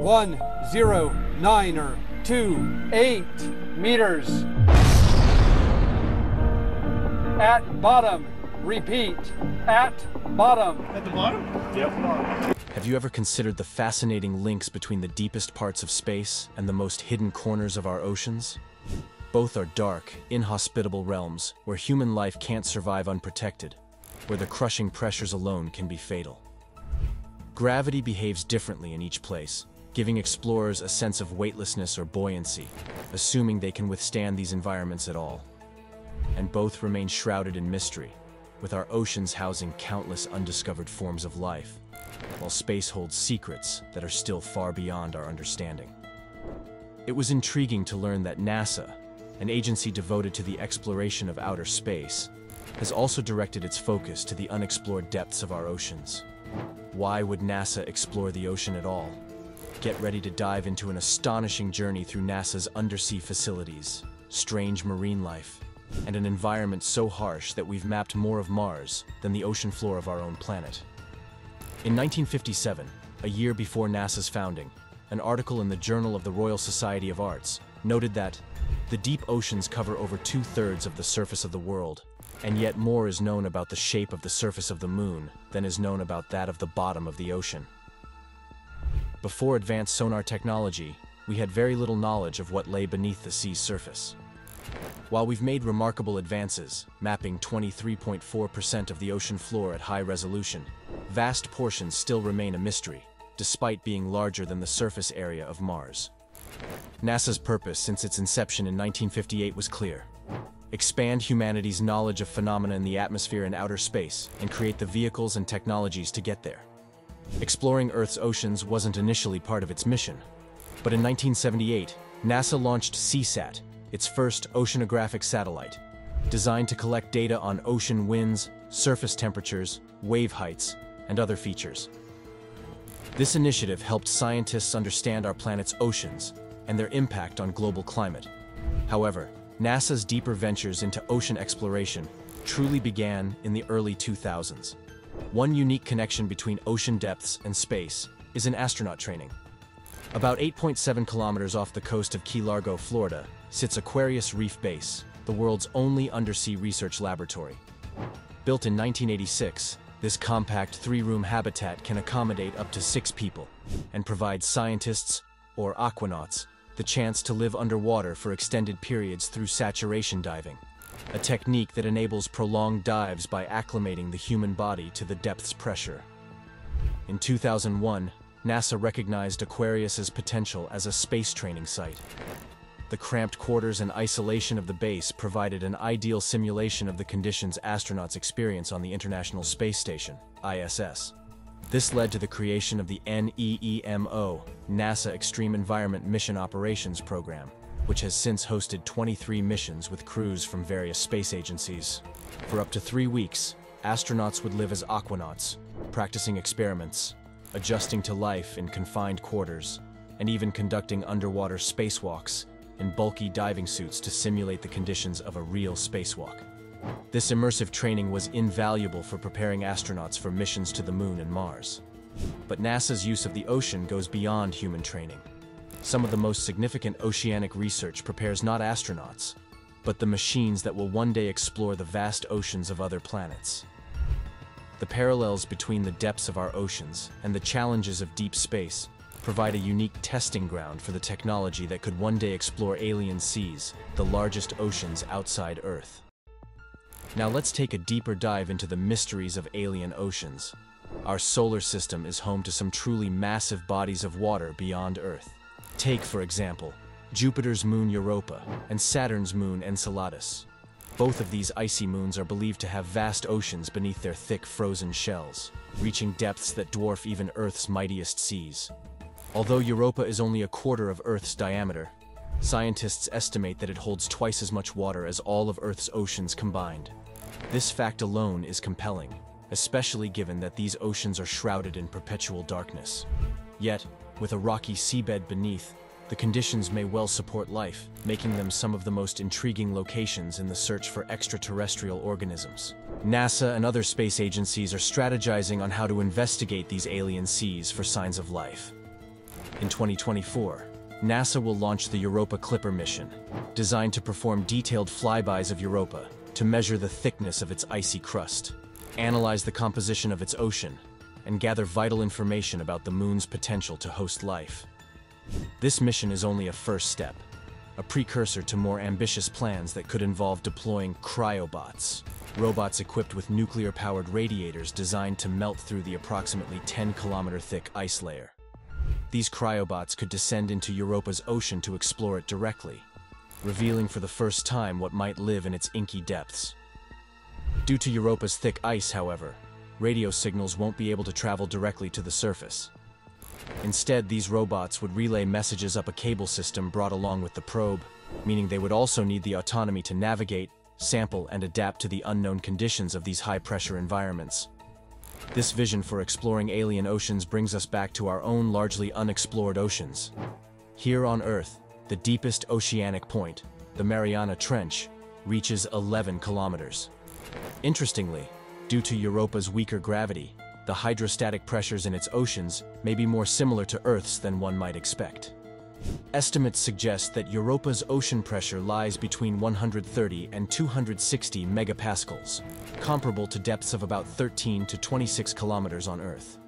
one zero nine or two eight meters. At bottom. Repeat. At bottom. At the bottom? Yep. Have you ever considered the fascinating links between the deepest parts of space and the most hidden corners of our oceans? Both are dark, inhospitable realms where human life can't survive unprotected, where the crushing pressures alone can be fatal. Gravity behaves differently in each place, giving explorers a sense of weightlessness or buoyancy, assuming they can withstand these environments at all. And both remain shrouded in mystery, with our oceans housing countless undiscovered forms of life, while space holds secrets that are still far beyond our understanding. It was intriguing to learn that NASA, an agency devoted to the exploration of outer space, has also directed its focus to the unexplored depths of our oceans. Why would NASA explore the ocean at all? Get ready to dive into an astonishing journey through NASA's undersea facilities, strange marine life, and an environment so harsh that we've mapped more of Mars than the ocean floor of our own planet. In 1957, a year before NASA's founding, an article in the Journal of the Royal Society of Arts noted that the deep oceans cover over two-thirds of the surface of the world, and yet more is known about the shape of the surface of the moon than is known about that of the bottom of the ocean. Before advanced sonar technology, we had very little knowledge of what lay beneath the sea's surface. While we've made remarkable advances, mapping 23.4% of the ocean floor at high resolution, vast portions still remain a mystery, despite being larger than the surface area of Mars. NASA's purpose since its inception in 1958 was clear. Expand humanity's knowledge of phenomena in the atmosphere and outer space, and create the vehicles and technologies to get there. Exploring Earth's oceans wasn't initially part of its mission. But in 1978, NASA launched Seasat, its first oceanographic satellite, designed to collect data on ocean winds, surface temperatures, wave heights, and other features. This initiative helped scientists understand our planet's oceans and their impact on global climate. However, NASA's deeper ventures into ocean exploration truly began in the early 2000s. One unique connection between ocean depths and space is in astronaut training. About 8.7 kilometers off the coast of Key Largo, Florida, sits Aquarius Reef Base, the world's only undersea research laboratory. Built in 1986, this compact three-room habitat can accommodate up to six people and provide scientists, or aquanauts, the chance to live underwater for extended periods through saturation diving, a technique that enables prolonged dives by acclimating the human body to the depth's pressure. In 2001, NASA recognized Aquarius's potential as a space training site, the cramped quarters and isolation of the base provided an ideal simulation of the conditions astronauts experience on the International Space Station, ISS. This led to the creation of the NEEMO, NASA Extreme Environment Mission Operations Program, which has since hosted 23 missions with crews from various space agencies. For up to three weeks, astronauts would live as aquanauts, practicing experiments, adjusting to life in confined quarters, and even conducting underwater spacewalks in bulky diving suits to simulate the conditions of a real spacewalk. This immersive training was invaluable for preparing astronauts for missions to the Moon and Mars. But NASA's use of the ocean goes beyond human training. Some of the most significant oceanic research prepares not astronauts, but the machines that will one day explore the vast oceans of other planets. The parallels between the depths of our oceans and the challenges of deep space provide a unique testing ground for the technology that could one day explore alien seas, the largest oceans outside Earth. Now let's take a deeper dive into the mysteries of alien oceans. Our solar system is home to some truly massive bodies of water beyond Earth. Take, for example, Jupiter's moon Europa and Saturn's moon Enceladus. Both of these icy moons are believed to have vast oceans beneath their thick frozen shells, reaching depths that dwarf even Earth's mightiest seas. Although Europa is only a quarter of Earth's diameter, scientists estimate that it holds twice as much water as all of Earth's oceans combined. This fact alone is compelling, especially given that these oceans are shrouded in perpetual darkness. Yet, with a rocky seabed beneath, the conditions may well support life, making them some of the most intriguing locations in the search for extraterrestrial organisms. NASA and other space agencies are strategizing on how to investigate these alien seas for signs of life. In 2024, NASA will launch the Europa Clipper mission, designed to perform detailed flybys of Europa to measure the thickness of its icy crust, analyze the composition of its ocean, and gather vital information about the moon's potential to host life. This mission is only a first step, a precursor to more ambitious plans that could involve deploying cryobots, robots equipped with nuclear-powered radiators designed to melt through the approximately 10-kilometer thick ice layer. These cryobots could descend into Europa's ocean to explore it directly, revealing for the first time what might live in its inky depths. Due to Europa's thick ice, however, radio signals won't be able to travel directly to the surface. Instead, these robots would relay messages up a cable system brought along with the probe, meaning they would also need the autonomy to navigate, sample, and adapt to the unknown conditions of these high-pressure environments. This vision for exploring alien oceans brings us back to our own largely unexplored oceans. Here on Earth, the deepest oceanic point, the Mariana Trench, reaches 11 kilometers. Interestingly, due to Europa's weaker gravity, the hydrostatic pressures in its oceans may be more similar to Earth's than one might expect. Estimates suggest that Europa's ocean pressure lies between 130 and 260 megapascals, comparable to depths of about 13 to 26 kilometers on Earth.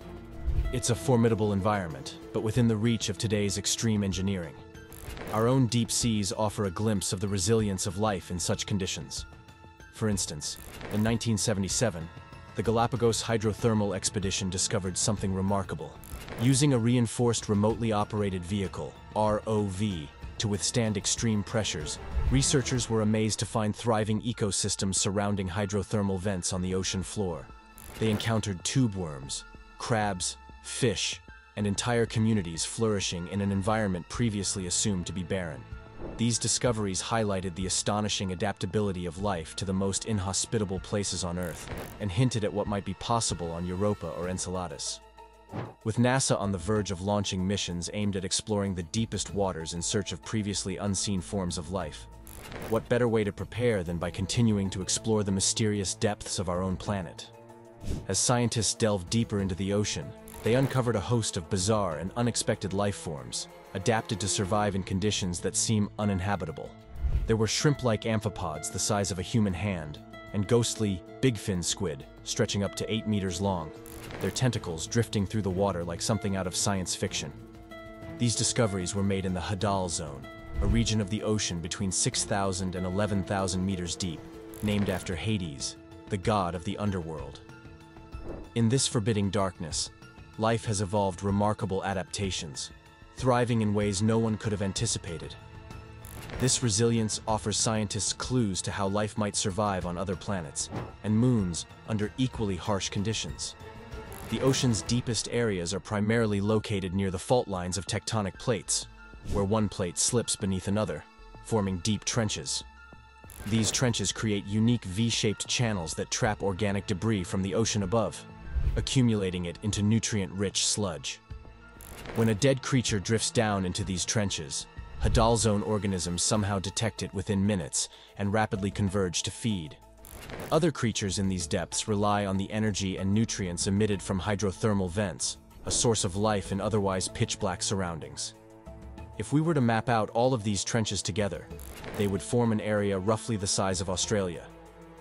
It's a formidable environment, but within the reach of today's extreme engineering. Our own deep seas offer a glimpse of the resilience of life in such conditions. For instance, in 1977, the Galapagos Hydrothermal Expedition discovered something remarkable. Using a reinforced remotely operated vehicle, ROV, to withstand extreme pressures, researchers were amazed to find thriving ecosystems surrounding hydrothermal vents on the ocean floor. They encountered tube worms, crabs, fish, and entire communities flourishing in an environment previously assumed to be barren. These discoveries highlighted the astonishing adaptability of life to the most inhospitable places on Earth and hinted at what might be possible on Europa or Enceladus. With NASA on the verge of launching missions aimed at exploring the deepest waters in search of previously unseen forms of life, what better way to prepare than by continuing to explore the mysterious depths of our own planet? As scientists delve deeper into the ocean, they uncovered a host of bizarre and unexpected life forms, adapted to survive in conditions that seem uninhabitable. There were shrimp-like amphipods the size of a human hand, and ghostly, big-fin squid, stretching up to 8 meters long, their tentacles drifting through the water like something out of science fiction. These discoveries were made in the Hadal Zone, a region of the ocean between 6,000 and 11,000 meters deep, named after Hades, the god of the underworld. In this forbidding darkness, life has evolved remarkable adaptations, thriving in ways no one could have anticipated. This resilience offers scientists clues to how life might survive on other planets and moons under equally harsh conditions. The ocean's deepest areas are primarily located near the fault lines of tectonic plates, where one plate slips beneath another, forming deep trenches. These trenches create unique V-shaped channels that trap organic debris from the ocean above, accumulating it into nutrient-rich sludge. When a dead creature drifts down into these trenches, Hadal Zone organisms somehow detect it within minutes and rapidly converge to feed. Other creatures in these depths rely on the energy and nutrients emitted from hydrothermal vents, a source of life in otherwise pitch-black surroundings. If we were to map out all of these trenches together, they would form an area roughly the size of Australia,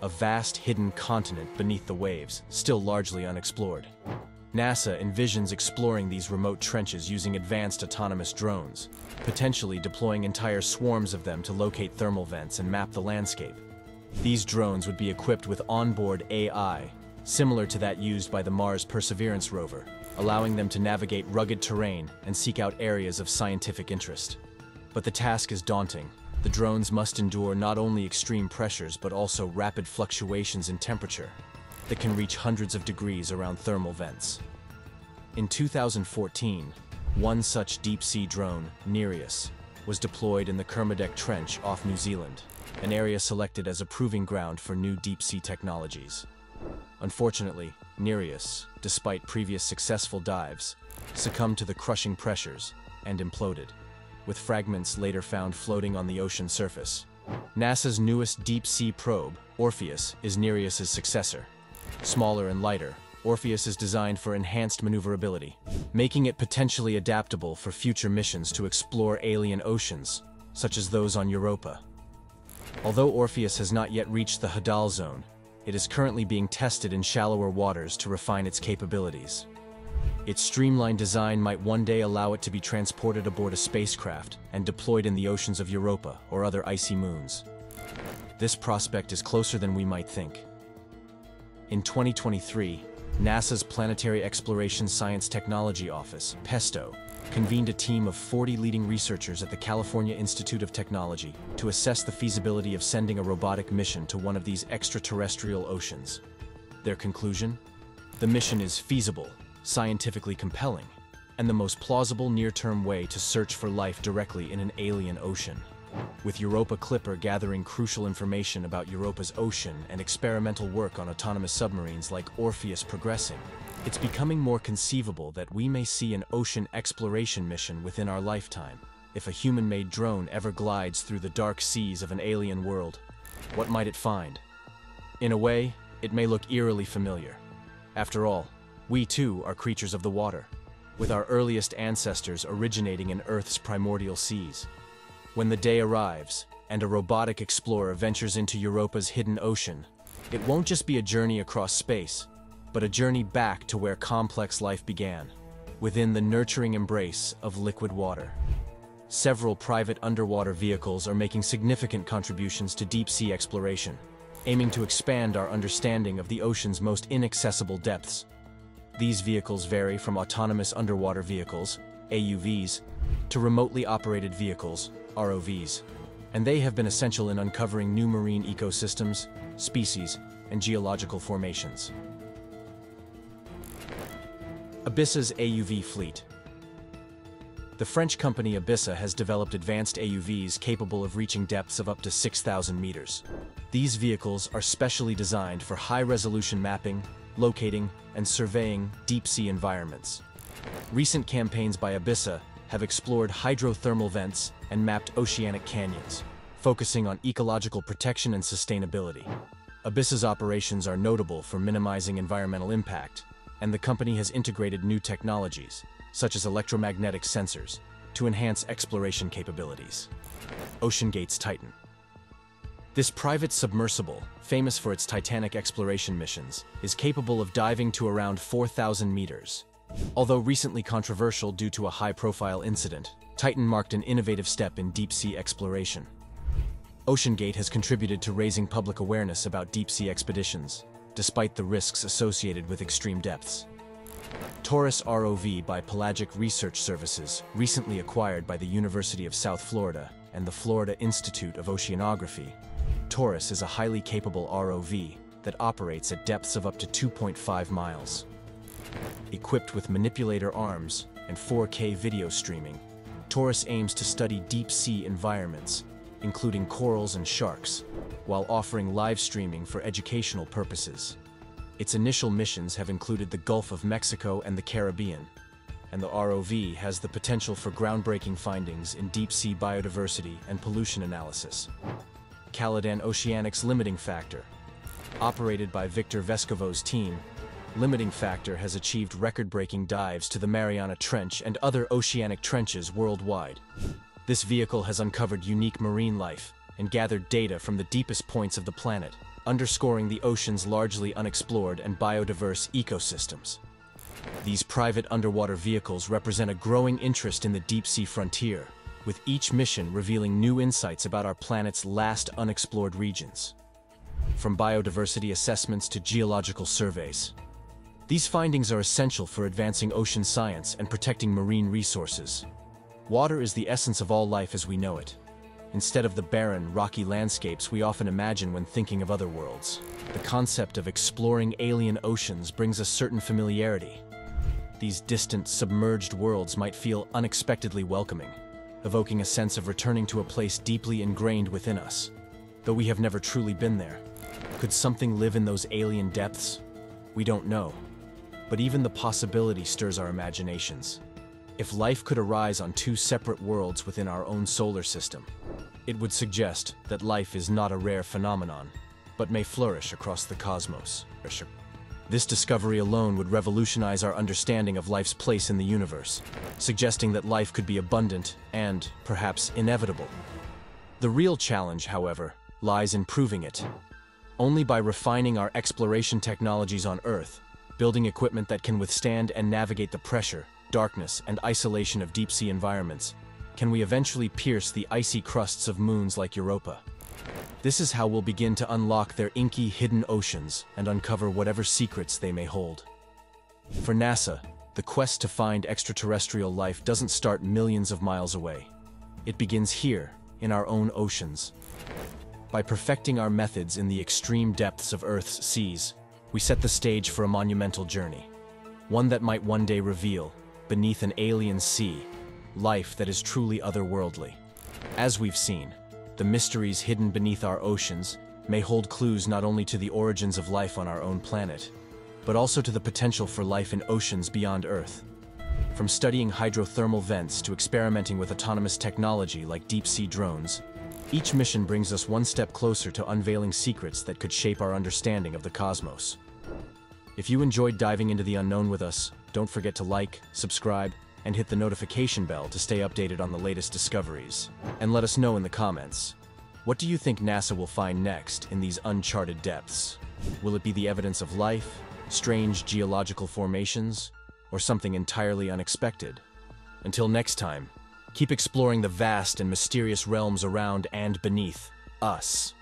a vast hidden continent beneath the waves, still largely unexplored. NASA envisions exploring these remote trenches using advanced autonomous drones, potentially deploying entire swarms of them to locate thermal vents and map the landscape. These drones would be equipped with onboard AI, similar to that used by the Mars Perseverance rover, allowing them to navigate rugged terrain and seek out areas of scientific interest. But the task is daunting. The drones must endure not only extreme pressures but also rapid fluctuations in temperature, that can reach hundreds of degrees around thermal vents. In 2014, one such deep-sea drone, Nereus, was deployed in the Kermadec Trench off New Zealand, an area selected as a proving ground for new deep-sea technologies. Unfortunately, Nereus, despite previous successful dives, succumbed to the crushing pressures and imploded, with fragments later found floating on the ocean surface. NASA's newest deep-sea probe, Orpheus, is Nereus's successor, smaller and lighter, Orpheus is designed for enhanced maneuverability, making it potentially adaptable for future missions to explore alien oceans, such as those on Europa. Although Orpheus has not yet reached the Hadal zone, it is currently being tested in shallower waters to refine its capabilities. Its streamlined design might one day allow it to be transported aboard a spacecraft and deployed in the oceans of Europa or other icy moons. This prospect is closer than we might think. In 2023, NASA's Planetary Exploration Science Technology Office, PESTO, convened a team of 40 leading researchers at the California Institute of Technology to assess the feasibility of sending a robotic mission to one of these extraterrestrial oceans. Their conclusion? The mission is feasible, scientifically compelling, and the most plausible near-term way to search for life directly in an alien ocean. With Europa Clipper gathering crucial information about Europa's ocean and experimental work on autonomous submarines like Orpheus progressing, it's becoming more conceivable that we may see an ocean exploration mission within our lifetime. If a human-made drone ever glides through the dark seas of an alien world, what might it find? In a way, it may look eerily familiar. After all, we too are creatures of the water, with our earliest ancestors originating in Earth's primordial seas. When the day arrives, and a robotic explorer ventures into Europa's hidden ocean, it won't just be a journey across space, but a journey back to where complex life began, within the nurturing embrace of liquid water. Several private underwater vehicles are making significant contributions to deep-sea exploration, aiming to expand our understanding of the ocean's most inaccessible depths. These vehicles vary from autonomous underwater vehicles, AUVs, to remotely operated vehicles, ROVs, and they have been essential in uncovering new marine ecosystems, species, and geological formations. Abyssa's AUV fleet. The French company Abyssa has developed advanced AUVs capable of reaching depths of up to 6,000 meters. These vehicles are specially designed for high-resolution mapping, locating, and surveying deep-sea environments. Recent campaigns by Abyssa have explored hydrothermal vents and mapped oceanic canyons, focusing on ecological protection and sustainability. Abyssa's operations are notable for minimizing environmental impact, and the company has integrated new technologies, such as electromagnetic sensors, to enhance exploration capabilities. OceanGate's Titan. This private submersible, famous for its Titanic exploration missions, is capable of diving to around 4,000 meters, Although recently controversial due to a high-profile incident, Titan marked an innovative step in deep-sea exploration. OceanGate has contributed to raising public awareness about deep-sea expeditions, despite the risks associated with extreme depths. Taurus ROV by Pelagic Research Services, recently acquired by the University of South Florida and the Florida Institute of Oceanography, Taurus is a highly capable ROV that operates at depths of up to 2.5 miles. Equipped with manipulator arms and 4K video streaming, Taurus aims to study deep-sea environments, including corals and sharks, while offering live streaming for educational purposes. Its initial missions have included the Gulf of Mexico and the Caribbean, and the ROV has the potential for groundbreaking findings in deep-sea biodiversity and pollution analysis. Caladan Oceanics Limiting Factor, operated by Victor Vescovo's team, Limiting Factor has achieved record-breaking dives to the Mariana Trench and other oceanic trenches worldwide. This vehicle has uncovered unique marine life and gathered data from the deepest points of the planet, underscoring the ocean's largely unexplored and biodiverse ecosystems. These private underwater vehicles represent a growing interest in the deep-sea frontier, with each mission revealing new insights about our planet's last unexplored regions. From biodiversity assessments to geological surveys, these findings are essential for advancing ocean science and protecting marine resources. Water is the essence of all life as we know it. Instead of the barren, rocky landscapes we often imagine when thinking of other worlds, the concept of exploring alien oceans brings a certain familiarity. These distant, submerged worlds might feel unexpectedly welcoming, evoking a sense of returning to a place deeply ingrained within us. Though we have never truly been there, could something live in those alien depths? We don't know but even the possibility stirs our imaginations. If life could arise on two separate worlds within our own solar system, it would suggest that life is not a rare phenomenon, but may flourish across the cosmos. This discovery alone would revolutionize our understanding of life's place in the universe, suggesting that life could be abundant and, perhaps, inevitable. The real challenge, however, lies in proving it. Only by refining our exploration technologies on Earth, building equipment that can withstand and navigate the pressure, darkness, and isolation of deep-sea environments, can we eventually pierce the icy crusts of moons like Europa. This is how we'll begin to unlock their inky hidden oceans and uncover whatever secrets they may hold. For NASA, the quest to find extraterrestrial life doesn't start millions of miles away. It begins here, in our own oceans. By perfecting our methods in the extreme depths of Earth's seas, we set the stage for a monumental journey. One that might one day reveal, beneath an alien sea, life that is truly otherworldly. As we've seen, the mysteries hidden beneath our oceans may hold clues not only to the origins of life on our own planet, but also to the potential for life in oceans beyond Earth. From studying hydrothermal vents to experimenting with autonomous technology like deep-sea drones, each mission brings us one step closer to unveiling secrets that could shape our understanding of the cosmos. If you enjoyed diving into the unknown with us, don't forget to like, subscribe, and hit the notification bell to stay updated on the latest discoveries. And let us know in the comments. What do you think NASA will find next in these uncharted depths? Will it be the evidence of life, strange geological formations, or something entirely unexpected? Until next time, keep exploring the vast and mysterious realms around and beneath us.